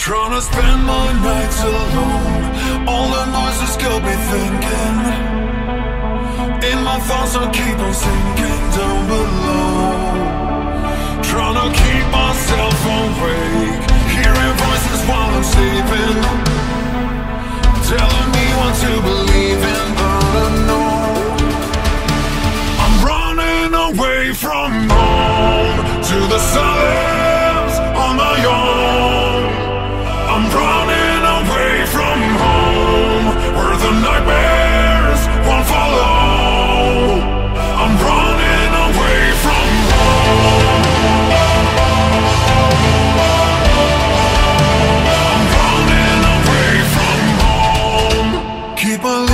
Trying to spend my nights alone. All the noises got me thinking. In my thoughts I keep on sinking down below. Trying to keep myself awake. Hearing voices while I'm sleeping. Telling me what to believe in But I know I'm running away from home. To the sun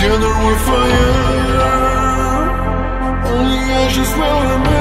Together we're fire. Only ashes will remain